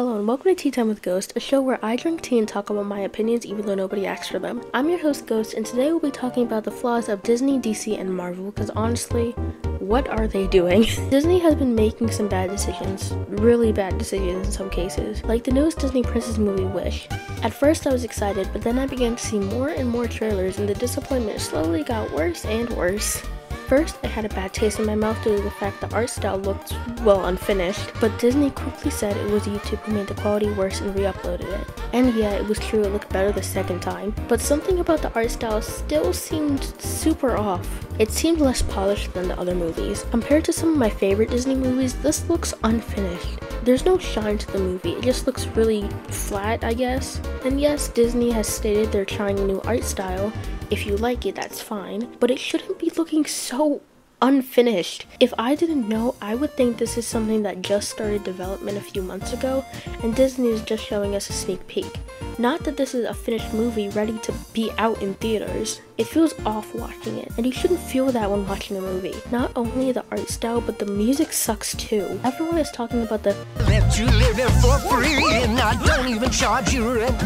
Hello and welcome to Tea Time with Ghost, a show where I drink tea and talk about my opinions even though nobody asks for them. I'm your host Ghost and today we'll be talking about the flaws of Disney, DC, and Marvel because honestly, what are they doing? Disney has been making some bad decisions, really bad decisions in some cases, like the newest Disney princess movie Wish. At first I was excited, but then I began to see more and more trailers and the disappointment slowly got worse and worse. First, I had a bad taste in my mouth due to the fact the art style looked, well, unfinished, but Disney quickly said it was YouTube who made the quality worse and re-uploaded it. And yeah, it was true it looked better the second time, but something about the art style still seemed super off. It seemed less polished than the other movies. Compared to some of my favorite Disney movies, this looks unfinished. There's no shine to the movie, it just looks really flat, I guess. And yes, Disney has stated they're trying a new art style, if you like it, that's fine, but it shouldn't be looking so unfinished. If I didn't know, I would think this is something that just started development a few months ago, and Disney is just showing us a sneak peek. Not that this is a finished movie ready to be out in theaters. It feels off watching it, and you shouldn't feel that when watching a movie. Not only the art style, but the music sucks too. Everyone is talking about the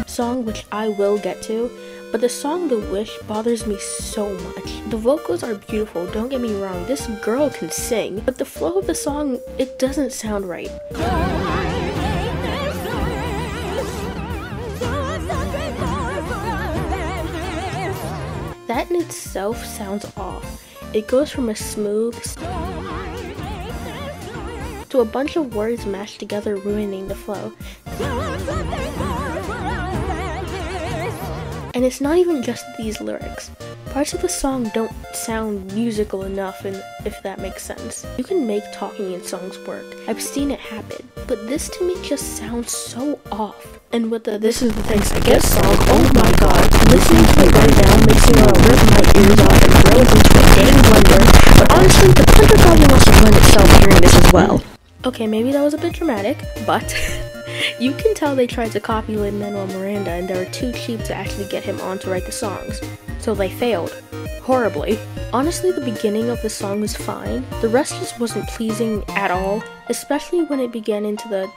song, which I will get to, but the song The Wish bothers me so much. The vocals are beautiful, don't get me wrong, this girl can sing, but the flow of the song, it doesn't sound right. That in itself sounds off. It goes from a smooth to a bunch of words mashed together ruining the flow. And it's not even just these lyrics. Parts of the song don't sound musical enough, and if that makes sense. You can make talking in songs work. I've seen it happen, but this to me just sounds so off. And with the This is the Thanks I Guess song, oh my god, listening to it right now makes me want to rip my ears off and throw it into a dang blender. But honestly, the blender probably wants to blend itself hearing this as well. Okay, maybe that was a bit dramatic, but you can tell they tried to copy Lin-Manuel Miranda and they were too cheap to actually get him on to write the songs. So they failed. Horribly. Honestly, the beginning of the song was fine. The rest just wasn't pleasing at all, especially when it began into the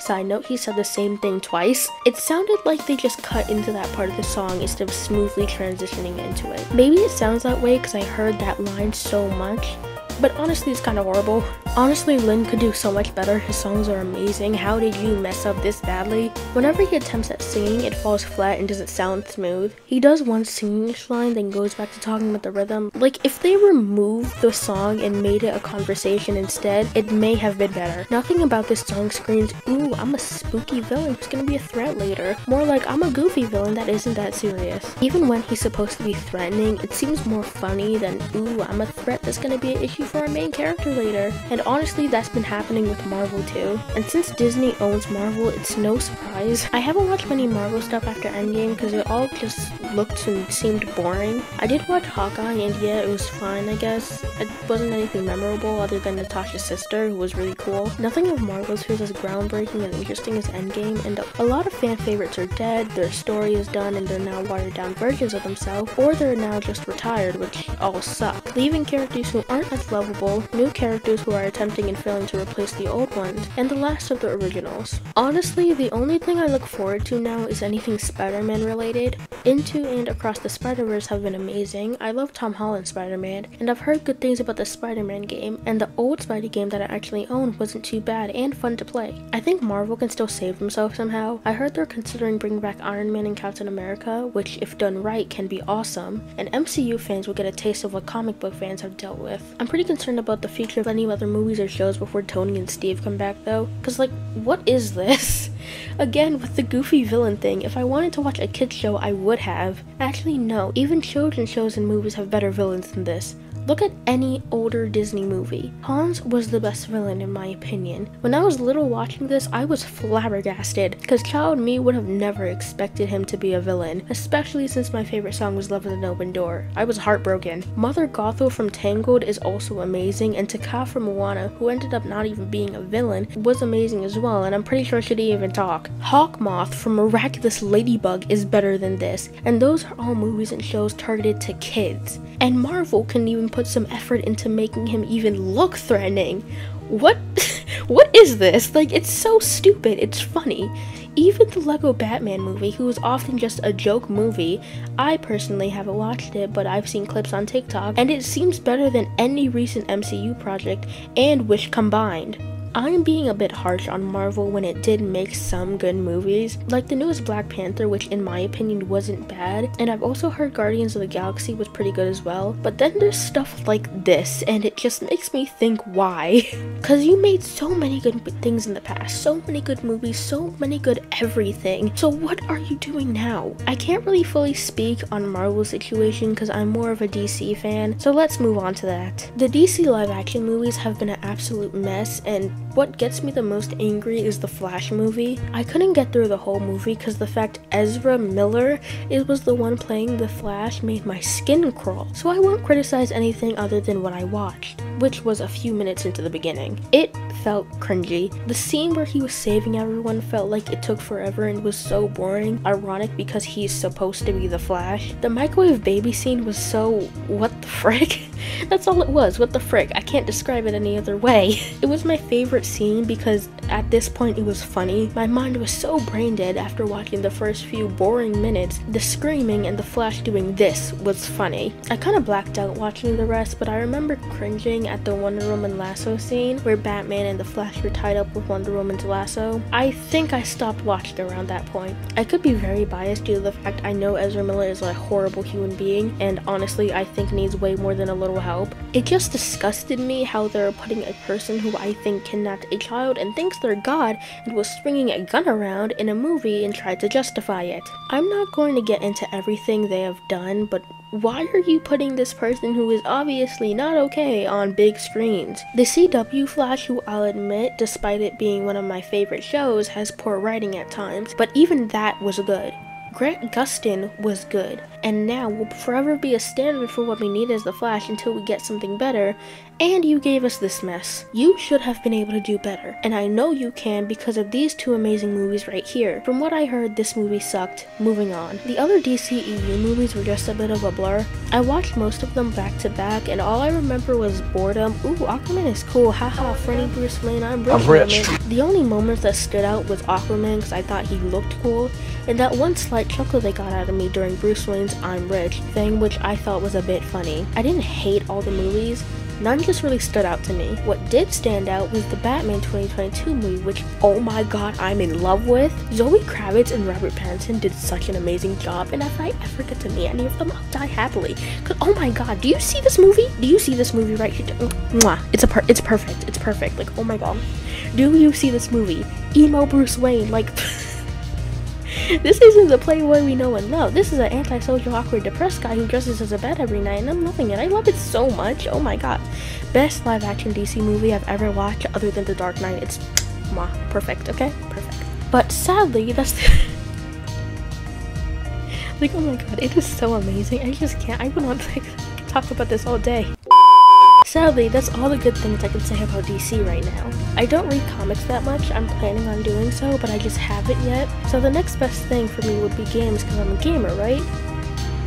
Side note, he said the same thing twice. It sounded like they just cut into that part of the song instead of smoothly transitioning into it. Maybe it sounds that way because I heard that line so much, but honestly it's kind of horrible. Honestly, Lin could do so much better. His songs are amazing. How did you mess up this badly? Whenever he attempts at singing, it falls flat and doesn't sound smooth. He does one singing line, then goes back to talking about the rhythm. Like, if they removed the song and made it a conversation instead, it may have been better. Nothing about this song screams, ooh, I'm a spooky villain who's gonna be a threat later. More like, I'm a goofy villain that isn't that serious. Even when he's supposed to be threatening, it seems more funny than, ooh, I'm a threat that's gonna be an issue for our main character later. And honestly, that's been happening with Marvel too. And since Disney owns Marvel, it's no surprise. I haven't watched many Marvel stuff after Endgame because it all just looked and seemed boring. I did watch Hawkeye and yeah, it was fine, I guess. It wasn't anything memorable other than Natasha's sister, who was really cool. Nothing of Marvel's feels as groundbreaking and interesting as Endgame, and a lot of fan favorites are dead, their story is done, and they're now watered down versions of themselves, or they're now just retired, which all suck. Leaving characters who aren't as lovable, new characters who are attempting and failing to replace the old ones, and the last of the originals. Honestly, the only thing I look forward to now is anything Spider-Man related. Into and Across the Spider-Verse have been amazing. I love Tom Holland's Spider-Man, and I've heard good things about the Spider-Man game, and the old Spidey game that I actually own wasn't too bad and fun to play. I think Marvel can still save themselves somehow. I heard they're considering bringing back Iron Man and Captain America, which if done right can be awesome, and MCU fans will get a taste of what comic book fans have dealt with. I'm pretty concerned about the future of any other movies or shows before Tony and Steve come back though, cause like, what is this? Again, with the goofy villain thing, if I wanted to watch a kids show, I would have. Actually, no, even children's shows and movies have better villains than this. Look at any older Disney movie. Hans was the best villain in my opinion. When I was little watching this, I was flabbergasted, because child me would have never expected him to be a villain, especially since my favorite song was Love with an Open Door. I was heartbroken. Mother Gothel from Tangled is also amazing, and Te Kā from Moana, who ended up not even being a villain, was amazing as well, and I'm pretty sure she didn't even talk. Hawkmoth from Miraculous Ladybug is better than this, and those are all movies and shows targeted to kids. And Marvel can even put some effort into making him even look threatening. What what is this? Like, it's so stupid. It's funny. Even the Lego Batman movie, who is often just a joke movie, I personally haven't watched it, but I've seen clips on TikTok, and it seems better than any recent MCU project and Wish combined. I'm being a bit harsh on Marvel when it did make some good movies, like the newest Black Panther, which in my opinion wasn't bad, and I've also heard Guardians of the Galaxy was pretty good as well, but then there's stuff like this, and it just makes me think why. Cause you made so many good things in the past, so many good movies, so many good everything, so what are you doing now? I can't really fully speak on Marvel's situation because I'm more of a DC fan, so let's move on to that. The DC live action movies have been an absolute mess, and what gets me the most angry is the Flash movie. I couldn't get through the whole movie because the fact Ezra Miller it was the one playing the Flash made my skin crawl. So I won't criticize anything other than what I watched, which was a few minutes into the beginning. It felt cringy. The scene where he was saving everyone felt like it took forever and was so boring, ironic because he's supposed to be the Flash. The microwave baby scene was so what the frick? That's all it was, what the frick. I can't describe it any other way. It was my favorite scene because at this point it was funny. My mind was so brain dead after watching the first few boring minutes. The screaming and the Flash doing this was funny. I kind of blacked out watching the rest, but I remember cringing at the Wonder Woman lasso scene where Batman and the Flash were tied up with Wonder Woman's lasso. I think I stopped watching around that point. I could be very biased due to the fact I know Ezra Miller is a horrible human being, and honestly, I think needs way more than a little help. It just disgusted me how they're putting a person who I think kidnapped a child and thinks they're God and was swinging a gun around in a movie and tried to justify it. I'm not going to get into everything they have done, but why are you putting this person who is obviously not okay on big screens? The CW Flash, who I'll admit, despite it being one of my favorite shows, has poor writing at times, but even that was good. Grant Gustin was good, and now will forever be a standard for what we need as the Flash until we get something better, and you gave us this mess. You should have been able to do better, and I know you can because of these two amazing movies right here. From what I heard, this movie sucked. Moving on. The other DCEU movies were just a bit of a blur. I watched most of them back to back, and all I remember was boredom. Ooh, Aquaman is cool. Haha, Freddy Bruce Wayne, I'm rich. I'm rich. The only moments that stood out was Aquaman because I thought he looked cool, and that one slight chuckle they got out of me during Bruce Wayne's I'm rich thing, which I thought was a bit funny. I didn't hate all the movies, none just really stood out to me. What did stand out was the Batman 2022 movie, which, oh my god, I'm in love with. Zoe Kravitz and Robert Pattinson did such an amazing job, and if I ever get to meet any of them, I'll die happily. Cause, oh my god, do you see this movie? Do you see this movie right here? Mwah. It's a per- it's perfect. It's perfect. Like, oh my god. Do you see this movie? Emo Bruce Wayne, like... this isn't the playboy we know and love. This is an antisocial, awkward, depressed guy who dresses as a bed every night, and I'm loving it. I love it so much. Oh my god. Best live action DC movie I've ever watched other than The Dark Knight. It's mwah, perfect, okay? Perfect. But sadly, that's like, oh my god, it is so amazing. I just can't. I would not like, talk about this all day. Sadly, that's all the good things I can say about DC right now. I don't read comics that much, I'm planning on doing so, but I just haven't yet. So the next best thing for me would be games because I'm a gamer, right?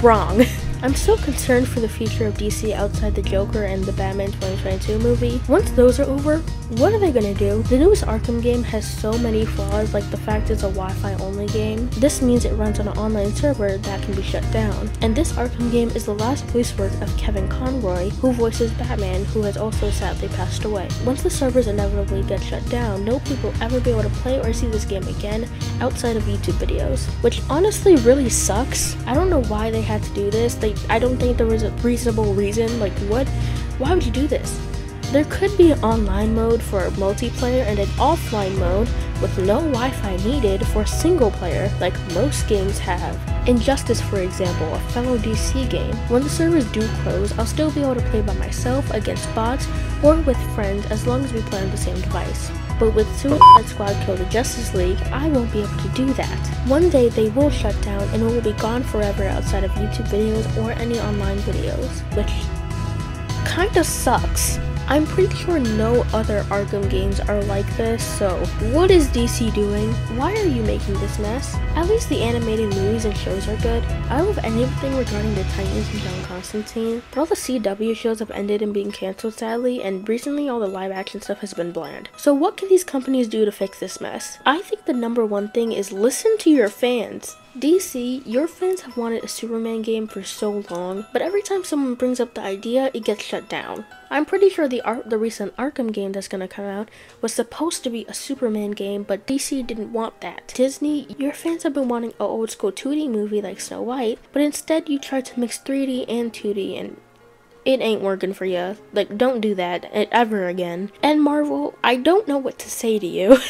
Wrong. I'm still concerned for the future of DC outside the Joker and the Batman 2022 movie. Once those are over, what are they gonna do? The newest Arkham game has so many flaws, like the fact it's a Wi-Fi only game. This means it runs on an online server that can be shut down. And this Arkham game is the last voice work of Kevin Conroy, who voices Batman, who has also sadly passed away. Once the servers inevitably get shut down, no people ever be able to play or see this game again outside of YouTube videos, which honestly really sucks. I don't know why they had to do this. They I don't think there was a reasonable reason. Like, what? Why would you do this? There could be an online mode for multiplayer and an offline mode with no Wi-Fi needed for single player like most games have. Injustice, for example, a fellow DC game. When the servers do close, I'll still be able to play by myself against bots or with friends as long as we play on the same device. But with Suicide Squad Kill the Justice League, I won't be able to do that. One day they will shut down and it will be gone forever outside of YouTube videos or any online videos, which kinda sucks. I'm pretty sure no other Arkham games are like this, so what is DC doing? Why are you making this mess? At least the animated movies and shows are good. I love anything regarding the Titans and John Constantine, but all the CW shows have ended and being cancelled sadly, and recently all the live action stuff has been bland. So what can these companies do to fix this mess? I think the number one thing is listen to your fans. DC, your fans have wanted a Superman game for so long, but every time someone brings up the idea, it gets shut down. I'm pretty sure the art, the recent Arkham game that's gonna come out was supposed to be a Superman game, but DC didn't want that. Disney, your fans have been wanting a old school 2D movie like Snow White, but instead you tried to mix 3D and 2D and it ain't working for you. Like, don't do that ever again. And Marvel, I don't know what to say to you.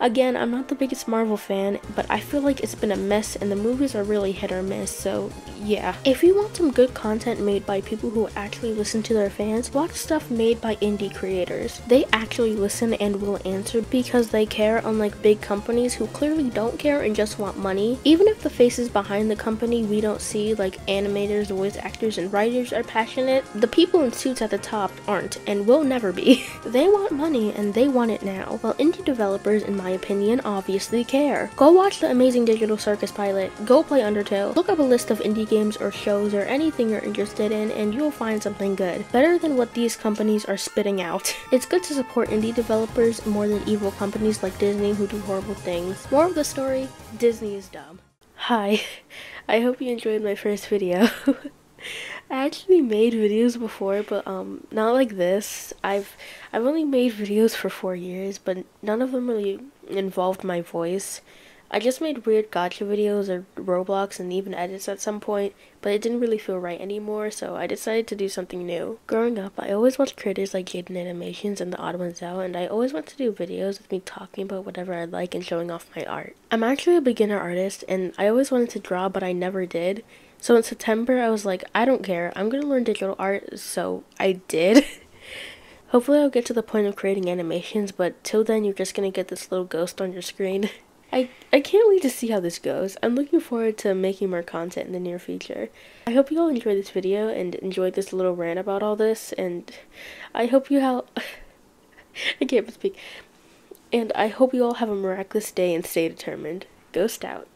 Again, I'm not the biggest Marvel fan, but I feel like it's been a mess and the movies are really hit or miss, so yeah. If you want some good content made by people who actually listen to their fans, watch stuff made by indie creators. They actually listen and will answer because they care, unlike big companies who clearly don't care and just want money. Even if the faces behind the company we don't see, like animators, voice actors, and writers are passionate, the people in suits at the top aren't and will never be. they want money and they want it now, while indie developers, in my opinion, obviously care. Go watch the Amazing Digital Circus pilot, go play Undertale, look up a list of indie games or shows or anything you're interested in and you'll find something good. Better than what these companies are spitting out. It's good to support indie developers more than evil companies like Disney who do horrible things. More of the story, Disney is dumb. Hi, I hope you enjoyed my first video. I actually made videos before, but um, not like this. I've I've only made videos for four years, but none of them really involved my voice. I just made weird gacha videos or Roblox and even edits at some point, but it didn't really feel right anymore, so I decided to do something new. Growing up, I always watched creators like Jaden Animations and The Odd Ones Out, and I always wanted to do videos with me talking about whatever I like and showing off my art. I'm actually a beginner artist, and I always wanted to draw, but I never did. So in September, I was like, I don't care, I'm gonna learn digital art, so I did. Hopefully I'll get to the point of creating animations, but till then you're just gonna get this little ghost on your screen. I, I can't wait to see how this goes. I'm looking forward to making more content in the near future. I hope you all enjoyed this video and enjoyed this little rant about all this, and I hope you all... I can't speak. And I hope you all have a miraculous day and stay determined. Ghost out.